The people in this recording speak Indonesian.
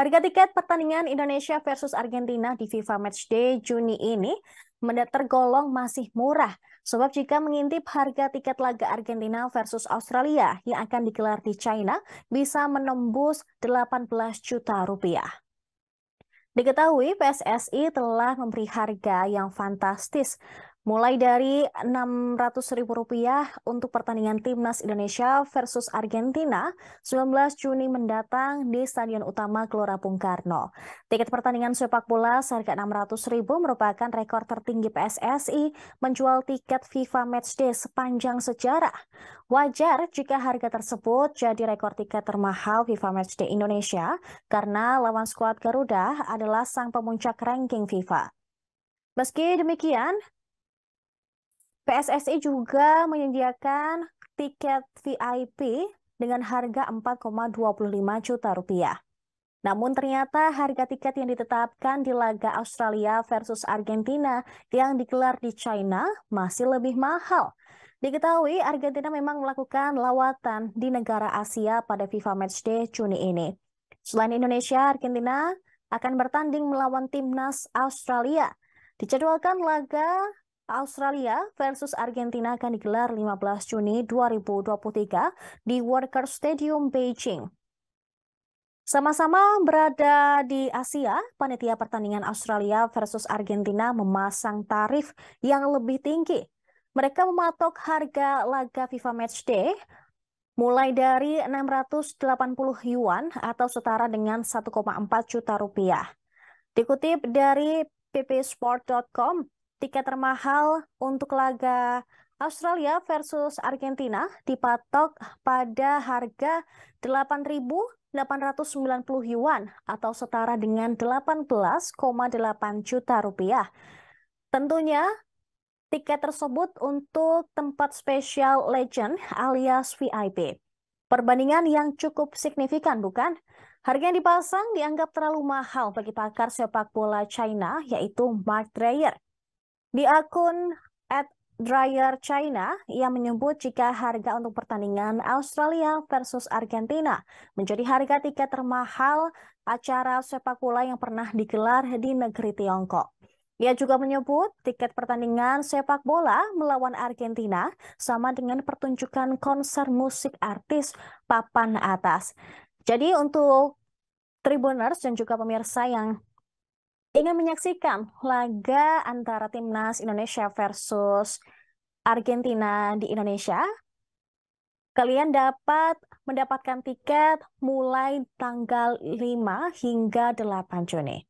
Harga tiket pertandingan Indonesia versus Argentina di FIFA Matchday Juni ini tergolong masih murah. Sebab jika mengintip harga tiket laga Argentina versus Australia yang akan digelar di China bisa menembus 18 juta rupiah. Diketahui PSSI telah memberi harga yang fantastis mulai dari Rp600.000 untuk pertandingan Timnas Indonesia versus Argentina 19 Juni mendatang di Stadion Utama Gelora Bung Karno. Tiket pertandingan sepak bola seharga Rp600.000 merupakan rekor tertinggi PSSI menjual tiket FIFA Matchday sepanjang sejarah. Wajar jika harga tersebut jadi rekor tiket termahal FIFA Matchday Indonesia karena lawan skuad Garuda adalah sang pemuncak ranking FIFA. Meski demikian, PSSI juga menyediakan tiket VIP dengan harga 4,25 juta rupiah. Namun ternyata harga tiket yang ditetapkan di laga Australia versus Argentina yang digelar di China masih lebih mahal. Diketahui Argentina memang melakukan lawatan di negara Asia pada FIFA Matchday Juni ini. Selain Indonesia, Argentina akan bertanding melawan timnas Australia. Dijadwalkan laga Australia versus Argentina akan digelar 15 Juni 2023 di Worker Stadium Beijing. Sama-sama berada di Asia, panitia pertandingan Australia versus Argentina memasang tarif yang lebih tinggi. Mereka mematok harga laga FIFA Matchday mulai dari 680 yuan atau setara dengan 1,4 juta rupiah. Dikutip dari ppsport.com, tiket termahal untuk laga Australia versus Argentina dipatok pada harga 8.890 yuan atau setara dengan 18,8 juta rupiah. Tentunya tiket tersebut untuk tempat spesial legend alias VIP. Perbandingan yang cukup signifikan, bukan? Harga yang dipasang dianggap terlalu mahal bagi pakar sepak bola China, yaitu Mark Dreyer. Di akun at Dryer China, ia menyebut jika harga untuk pertandingan Australia versus Argentina menjadi harga tiket termahal acara sepak bola yang pernah digelar di negeri Tiongkok. Ia juga menyebut tiket pertandingan sepak bola melawan Argentina sama dengan pertunjukan konser musik artis papan atas. Jadi untuk Tribuners dan juga pemirsa yang ingin menyaksikan laga antara timnas Indonesia versus Argentina di Indonesia, kalian dapat mendapatkan tiket mulai tanggal 5 hingga 8 Juni.